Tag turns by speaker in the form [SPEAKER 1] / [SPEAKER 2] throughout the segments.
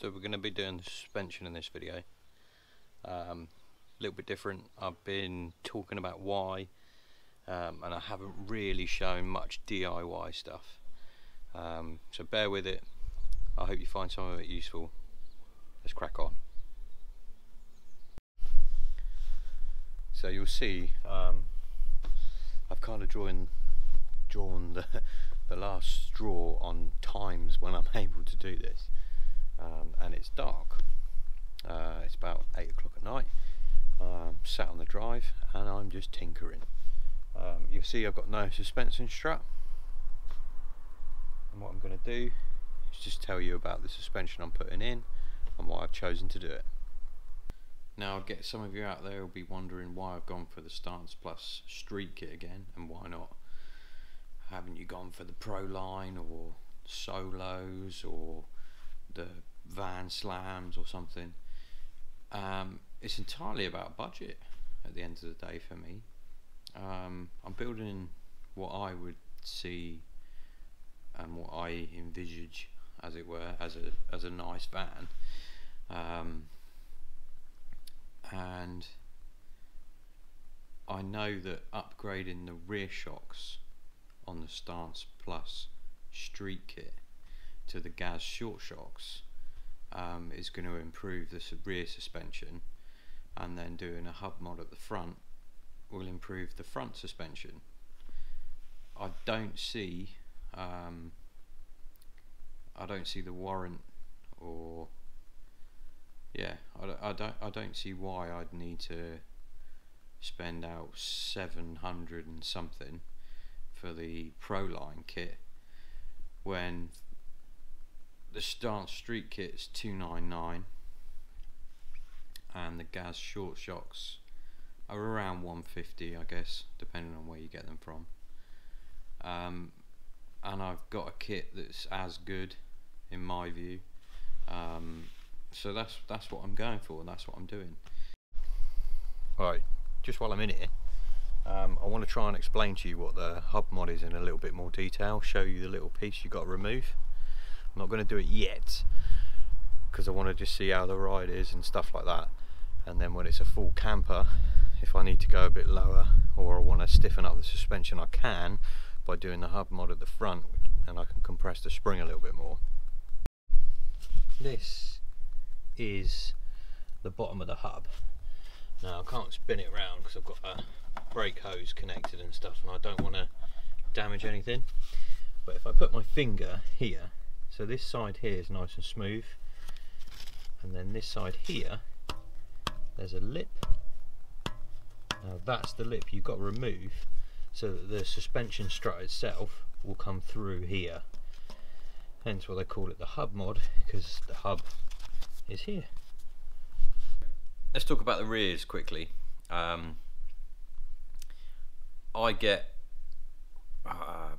[SPEAKER 1] So we're going to be doing the suspension in this video. A um, little bit different. I've been talking about why um, and I haven't really shown much DIY stuff. Um, so bear with it. I hope you find some of it useful. Let's crack on. So you'll see um, I've kind of drawn drawn the, the last straw on times when I'm able to do this um, and it's dark. Uh, it's about 8 o'clock at night. Um, sat on the drive and I'm just tinkering. Um, you'll see I've got no suspension strap. And what I'm going to do is just tell you about the suspension I'm putting in and why I've chosen to do it. Now I get some of you out there will be wondering why I've gone for the Stance Plus Street Kit again and why not. Haven't you gone for the Pro line or Solos or the van slams or something. Um, it's entirely about budget at the end of the day for me. Um, I'm building what I would see and what I envisage, as it were, as a as a nice van. Um, and I know that upgrading the rear shocks on the Stance Plus Street Kit to the Gaz short shocks um, is going to improve the rear suspension and then doing a hub mod at the front will improve the front suspension. I don't see um, I don't see the warrant or yeah I, I don't I don't see why I'd need to spend out 700 and something for the Proline kit when the Stance Street Kit's 299 and the Gaz Short Shocks are around 150 I guess depending on where you get them from. Um, and I've got a kit that's as good in my view. Um, so that's that's what I'm going for and that's what I'm doing. Right just while I'm in here um, I want to try and explain to you what the hub mod is in a little bit more detail show you the little piece you've got to remove I'm not going to do it yet because I want to just see how the ride is and stuff like that and then when it's a full camper if I need to go a bit lower or I want to stiffen up the suspension I can by doing the hub mod at the front and I can compress the spring a little bit more. This is the bottom of the hub. Now I can't spin it around because I've got a brake hose connected and stuff and I don't want to damage anything but if I put my finger here so this side here is nice and smooth. And then this side here there's a lip. Now that's the lip you've got to remove so that the suspension strut itself will come through here. Hence why they call it the hub mod because the hub is here. Let's talk about the rears quickly. Um, I get uh,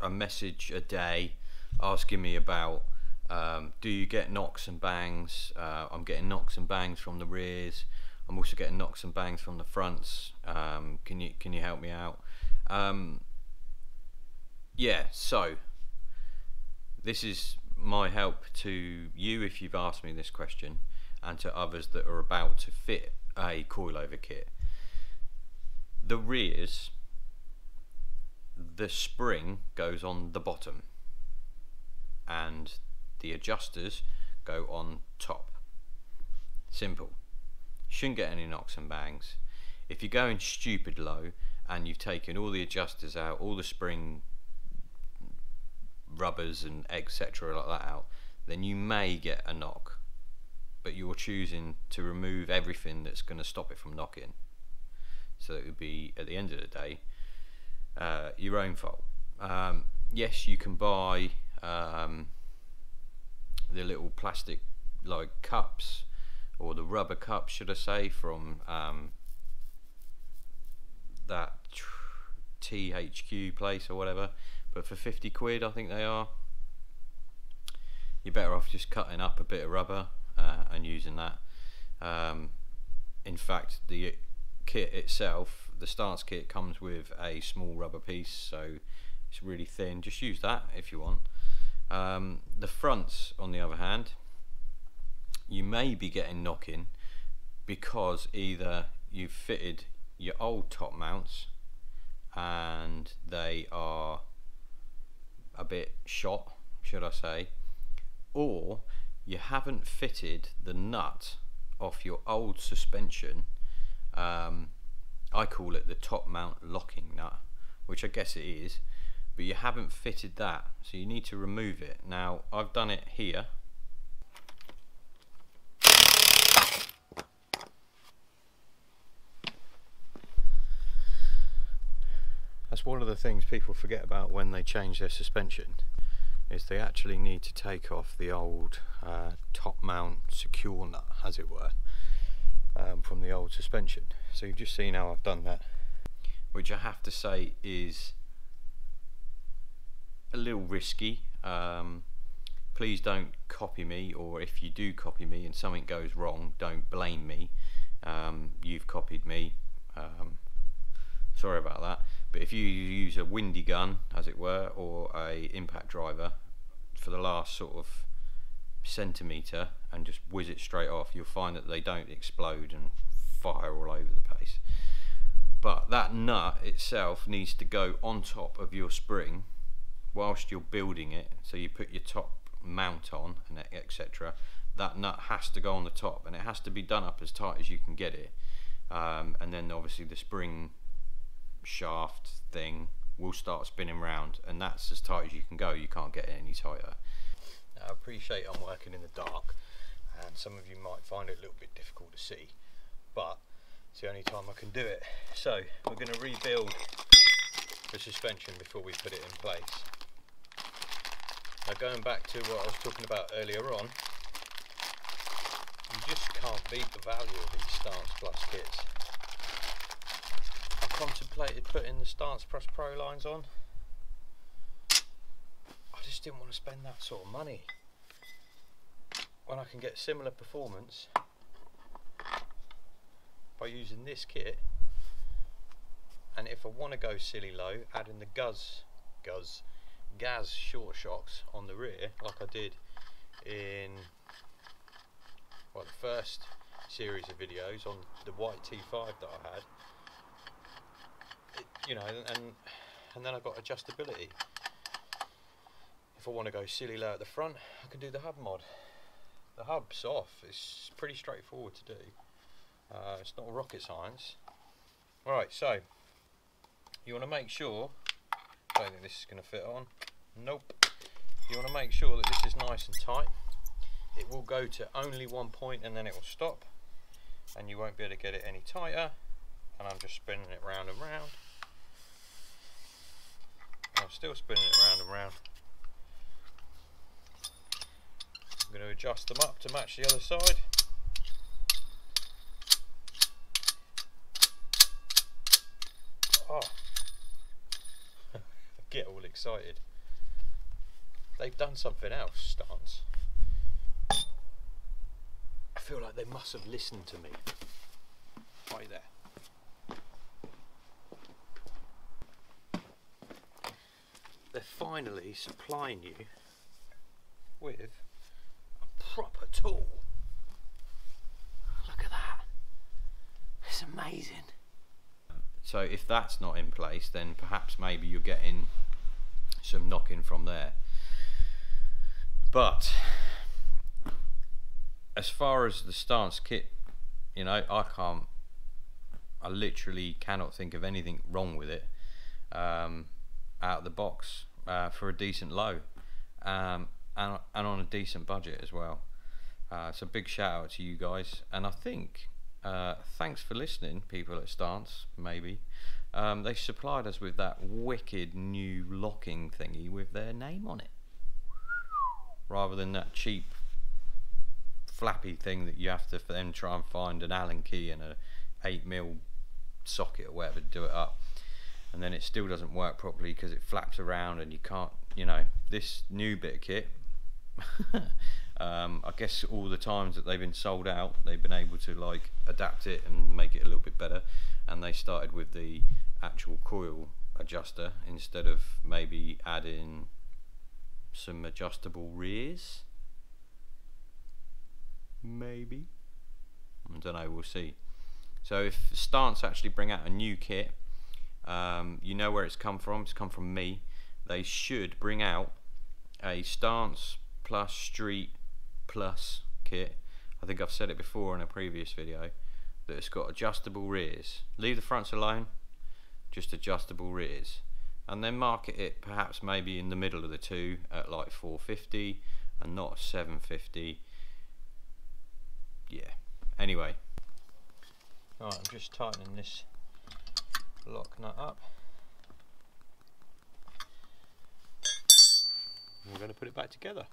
[SPEAKER 1] a message a day asking me about um, do you get knocks and bangs? Uh, I'm getting knocks and bangs from the rears. I'm also getting knocks and bangs from the fronts. Um, can you can you help me out? Um, yeah. So this is my help to you if you've asked me this question, and to others that are about to fit a coilover kit. The rears, the spring goes on the bottom and the adjusters go on top. Simple. Shouldn't get any knocks and bangs. If you're going stupid low and you've taken all the adjusters out, all the spring rubbers and etc like that out, then you may get a knock. But you're choosing to remove everything that's going to stop it from knocking. So it would be, at the end of the day, uh, your own fault. Um, yes, you can buy um, the little plastic like cups or the rubber cups should I say from um, that THQ place or whatever. But for 50 quid I think they are you're better off just cutting up a bit of rubber uh, and using that. Um, in fact the kit itself the stance kit comes with a small rubber piece so it's really thin just use that if you want um, the fronts, on the other hand, you may be getting knocking because either you've fitted your old top mounts and they are a bit shot, should I say, or you haven't fitted the nut off your old suspension. Um, I call it the top mount locking nut, which I guess it is, but you haven't fitted that, so you need to remove it. Now, I've done it here. That's one of the things people forget about when they change their suspension is they actually need to take off the old uh, top mount secure nut as it were um, from the old suspension so you've just seen how I've done that which I have to say is a little risky um, please don't copy me or if you do copy me and something goes wrong don't blame me. Um, you've copied me. Um, sorry about that. But if you use a windy gun as it were or a impact driver for the last sort of centimetre and just whiz it straight off you'll find that they don't explode and fire all over the place. But that nut itself needs to go on top of your spring whilst you're building it so you put your top mount on and etc that nut has to go on the top and it has to be done up as tight as you can get it. Um, and then obviously the spring shaft thing will start spinning round and that's as tight as you can go. You can't get it any tighter. Now, I appreciate I'm working in the dark and some of you might find it a little bit difficult to see but it's the only time I can do it. So we're going to rebuild the suspension before we put it in place now going back to what I was talking about earlier on you just can't beat the value of these Stance Plus kits I contemplated putting the Stance Plus Pro lines on. I just didn't want to spend that sort of money when I can get similar performance by using this kit and if I want to go silly low adding the Guz Guz Gaz short shocks on the rear like I did in well the first series of videos on the white T5 that I had you know, and and then I've got adjustability. If I want to go silly low at the front, I can do the hub mod. The hub's off. It's pretty straightforward to do. Uh, it's not rocket science. Alright, so you want to make sure. I don't think this is going to fit on. Nope. You want to make sure that this is nice and tight. It will go to only one point and then it will stop, and you won't be able to get it any tighter. And I'm just spinning it round and round. I'm still spinning it round and round. I'm going to adjust them up to match the other side. Oh, get all excited. They've done something else, Stance. I feel like they must have listened to me. Right there. they're finally supplying you with a proper tool. Look at that. It's amazing. So if that's not in place, then perhaps maybe you're getting some knocking from there. But as far as the stance kit, you know, I can't, I literally cannot think of anything wrong with it. Um, out of the box uh, for a decent low um, and, and on a decent budget as well. Uh, so big shout out to you guys and I think uh, thanks for listening people at Stance maybe. Um, they supplied us with that wicked new locking thingy with their name on it rather than that cheap flappy thing that you have to then try and find an Allen key and a 8 mil socket or whatever to do it up. And then it still doesn't work properly because it flaps around and you can't you know this new bit of kit um, I guess all the times that they've been sold out they've been able to like adapt it and make it a little bit better. And they started with the actual coil adjuster instead of maybe adding some adjustable rears maybe. I don't know, we'll see. So if Stance actually bring out a new kit, um, you know where it's come from, it's come from me. They should bring out a Stance plus Street plus kit. I think I've said it before in a previous video that it's got adjustable rears. Leave the fronts alone, just adjustable rears. And then market it perhaps maybe in the middle of the two at like 450 and not 750. Yeah. Anyway. Alright, I'm just tightening this lock nut up. We're going to put it back together.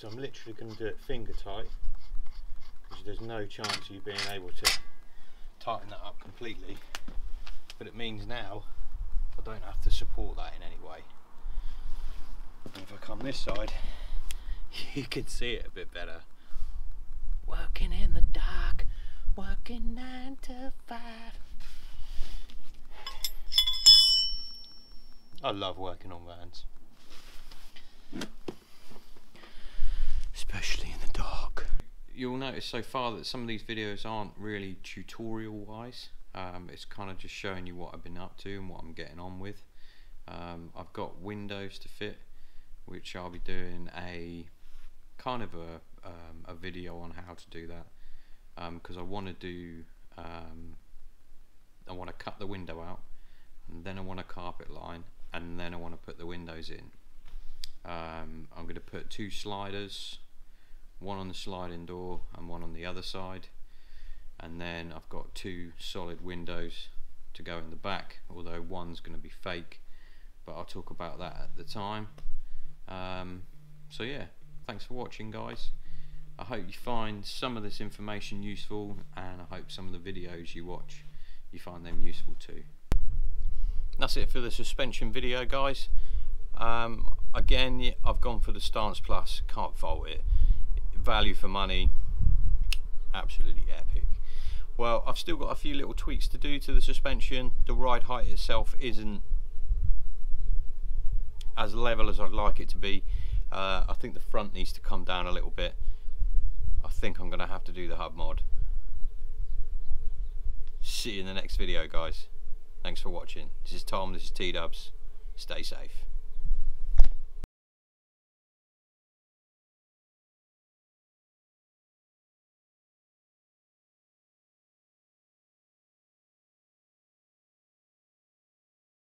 [SPEAKER 1] So I'm literally going to do it finger tight because there's no chance of you being able to tighten that up completely. But it means now I don't have to support that in any way. And if I come this side, you can see it a bit better. Working in the dark, working nine to five. I love working on vans. Especially in the dark. You'll notice so far that some of these videos aren't really tutorial wise. Um, it's kind of just showing you what I've been up to and what I'm getting on with. Um, I've got windows to fit, which I'll be doing a kind of a, um, a video on how to do that because um, I want to do um, I want to cut the window out and then I want a carpet line and then I want to put the windows in. Um, I'm going to put two sliders one on the sliding door and one on the other side. And then I've got two solid windows to go in the back although one's going to be fake but I'll talk about that at the time. Um, so yeah thanks for watching guys. I hope you find some of this information useful and I hope some of the videos you watch you find them useful too. That's it for the suspension video guys. Um, again I've gone for the Stance Plus can't fault it value for money absolutely epic. Well I've still got a few little tweaks to do to the suspension. The ride height itself isn't as level as I'd like it to be. Uh, I think the front needs to come down a little bit. I think I'm gonna have to do the hub mod. See you in the next video guys. Thanks for watching. This is Tom. This is T-Dubz. Stay safe